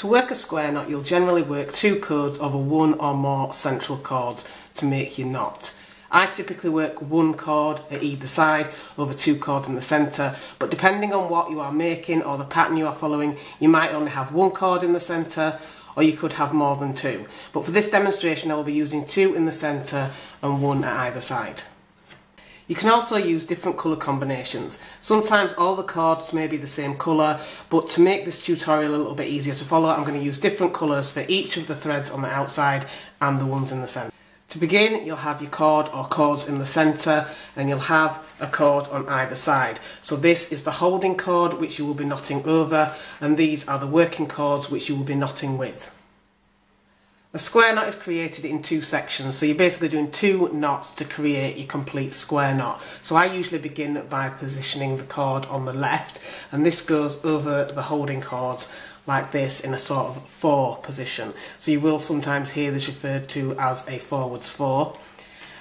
To work a square knot, you'll generally work two cords over one or more central cords to make your knot. I typically work one cord at either side over two cords in the centre, but depending on what you are making or the pattern you are following, you might only have one cord in the centre or you could have more than two. But for this demonstration, I will be using two in the centre and one at either side. You can also use different colour combinations. Sometimes all the cords may be the same colour, but to make this tutorial a little bit easier to follow, I'm going to use different colours for each of the threads on the outside and the ones in the centre. To begin, you'll have your cord or cords in the centre and you'll have a cord on either side. So this is the holding cord which you will be knotting over and these are the working cords which you will be knotting with. A square knot is created in two sections, so you're basically doing two knots to create your complete square knot. So I usually begin by positioning the cord on the left, and this goes over the holding cords like this in a sort of four position. So you will sometimes hear this referred to as a forwards four.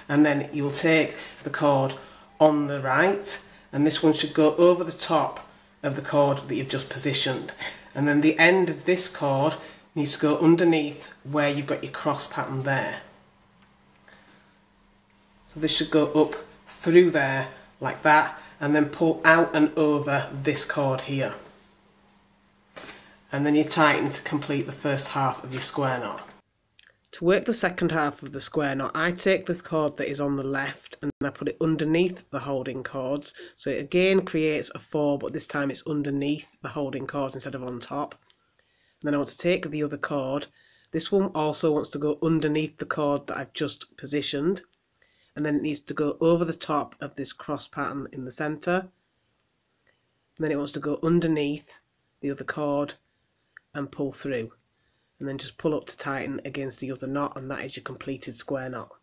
And then you'll take the cord on the right, and this one should go over the top of the cord that you've just positioned. And then the end of this cord needs to go underneath where you've got your cross pattern there. So this should go up through there like that and then pull out and over this cord here. And then you tighten to complete the first half of your square knot. To work the second half of the square knot, I take the cord that is on the left and I put it underneath the holding cords. So it again creates a four, but this time it's underneath the holding cords instead of on top. Then I want to take the other cord. This one also wants to go underneath the cord that I've just positioned. And then it needs to go over the top of this cross pattern in the centre. And then it wants to go underneath the other cord and pull through. And then just pull up to tighten against the other knot and that is your completed square knot.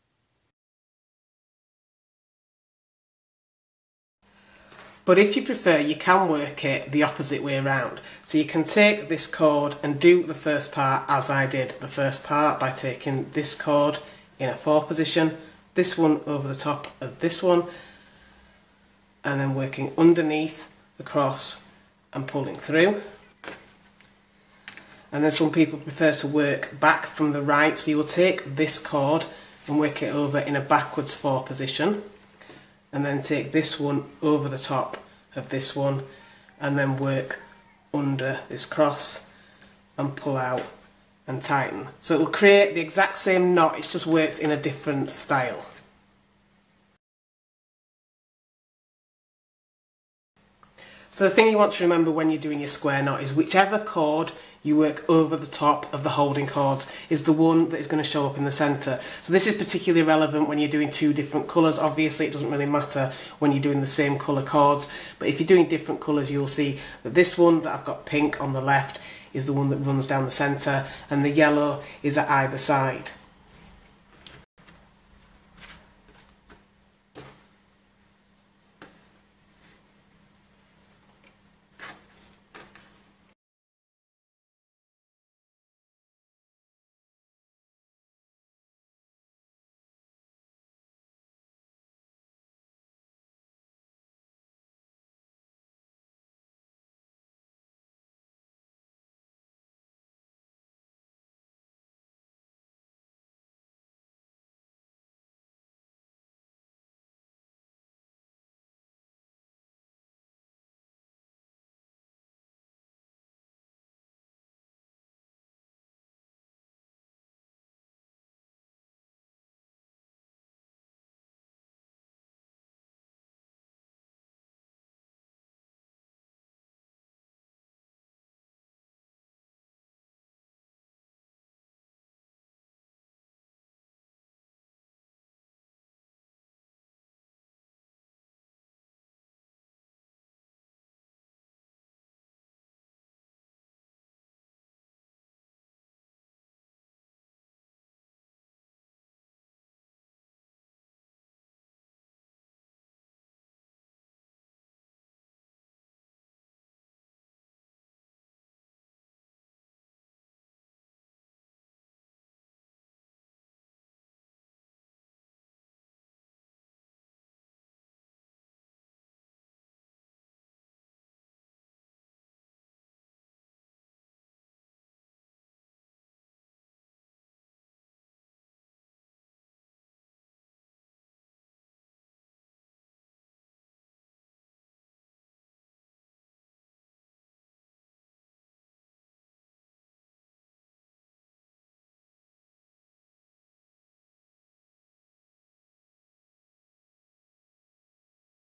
But if you prefer, you can work it the opposite way around. So you can take this cord and do the first part as I did the first part by taking this cord in a four position, this one over the top of this one, and then working underneath the cross and pulling through. And then some people prefer to work back from the right, so you will take this cord and work it over in a backwards four position and then take this one over the top of this one and then work under this cross and pull out and tighten. So it will create the exact same knot, it's just worked in a different style. So the thing you want to remember when you're doing your square knot is whichever cord you work over the top of the holding cords is the one that is going to show up in the centre. So this is particularly relevant when you're doing two different colours. Obviously it doesn't really matter when you're doing the same colour cords, but if you're doing different colours you'll see that this one that I've got pink on the left is the one that runs down the centre and the yellow is at either side.